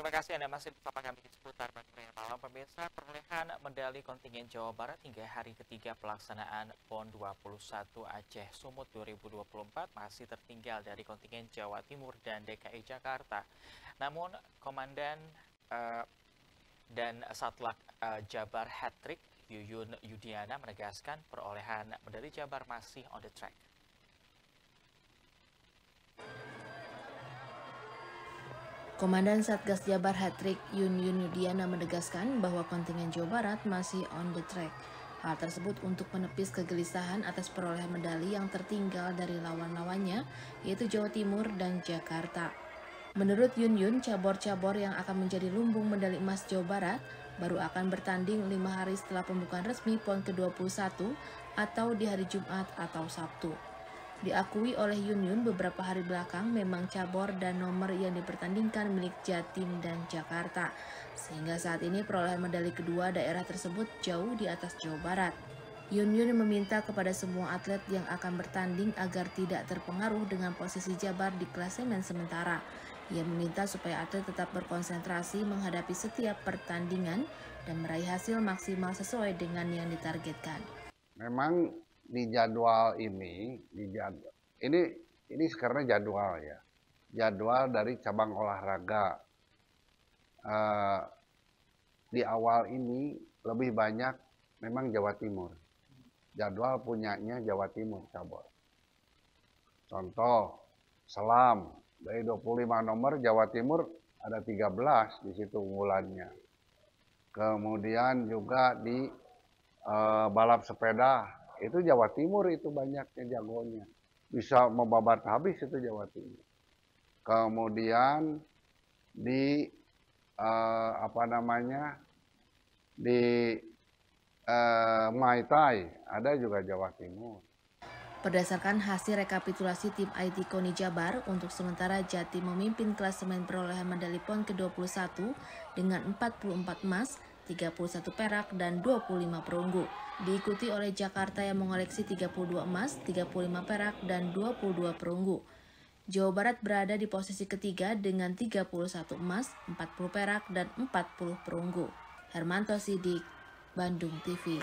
Terima kasih Anda masih bersama kami di seputar Bangkring Malam. Pemirsa, perolehan medali kontingen Jawa Barat hingga hari ketiga pelaksanaan PON 21 Aceh Sumut 2024 masih tertinggal dari kontingen Jawa Timur dan DKI Jakarta. Namun, Komandan uh, dan Satlak uh, Jabar Hattrick Yuyun Yudiana menegaskan perolehan medali Jabar masih on the track. Komandan Satgas Jabar Hatrik Yun Yun Yudiana menegaskan bahwa kontingen Jawa Barat masih on the track. Hal tersebut untuk menepis kegelisahan atas perolehan medali yang tertinggal dari lawan-lawannya, yaitu Jawa Timur dan Jakarta. Menurut Yun Yun, cabur-cabur yang akan menjadi lumbung medali emas Jawa Barat baru akan bertanding lima hari setelah pembukaan resmi PON ke-21 atau di hari Jumat atau Sabtu. Diakui oleh Yun Yun beberapa hari belakang memang cabur dan nomor yang dipertandingkan milik Jatim dan Jakarta. Sehingga saat ini perolehan medali kedua daerah tersebut jauh di atas Jawa Barat. Yun Yun meminta kepada semua atlet yang akan bertanding agar tidak terpengaruh dengan posisi Jabar di klasemen sementara. Ia meminta supaya atlet tetap berkonsentrasi menghadapi setiap pertandingan dan meraih hasil maksimal sesuai dengan yang ditargetkan. Memang di jadwal ini di jadwal ini ini sekarang jadwal ya. Jadwal dari cabang olahraga. Uh, di awal ini lebih banyak memang Jawa Timur. Jadwal punyanya Jawa Timur cabur. Contoh selam dari 25 nomor Jawa Timur ada 13 di situ unggulannya kemudian juga di uh, balap sepeda itu Jawa Timur itu banyaknya jagonya. Bisa membabat habis itu Jawa Timur. Kemudian di uh, apa namanya di Mai Tai ada juga Jawa Timur. Berdasarkan hasil rekapitulasi tim IT Koni Jabar, untuk sementara Jati memimpin klasemen perolehan medali PON ke-21 dengan 44 emas, 31 perak, dan 25 perunggu. Diikuti oleh Jakarta yang mengoleksi 32 emas, 35 perak, dan 22 perunggu. Jawa Barat berada di posisi ketiga dengan 31 emas, 40 perak, dan 40 perunggu. Hermanto Sidik, Bandung TV.